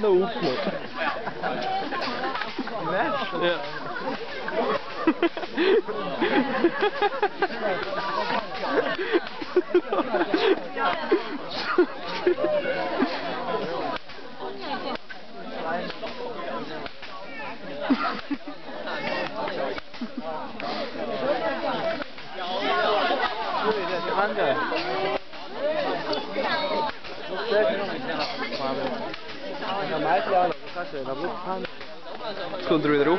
got no upload. yeah. Jetzt kommt er wieder rauf.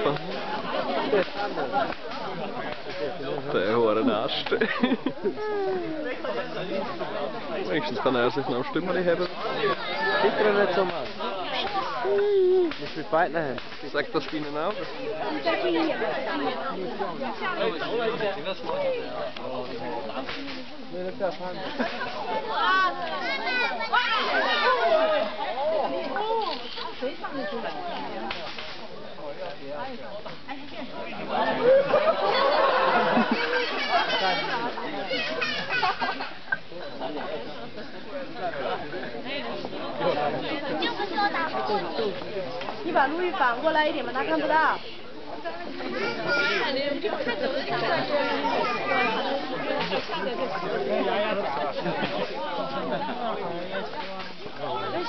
Der hohe Nest. Wenigstens kann er sich noch am Stimmchen heben. Zittern nicht so mal. Musst mit beiden haben. Sag das deinen Augen. Nur nicht auf Hand. 你把路易反过来一点吧，他看不到。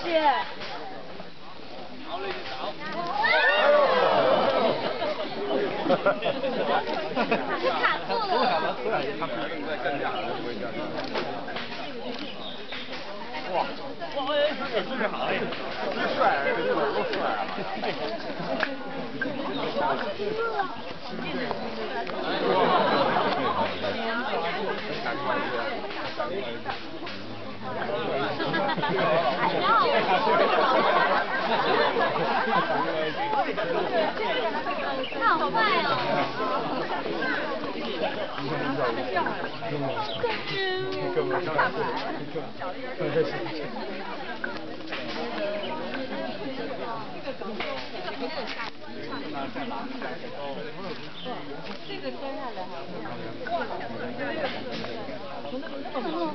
谢谢。卡住了。他好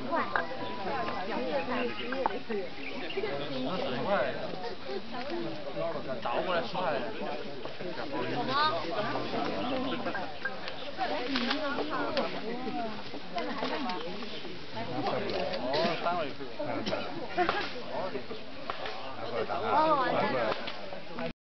快倒过来出来的。哦，三位。哦，三位客。哦，三位客。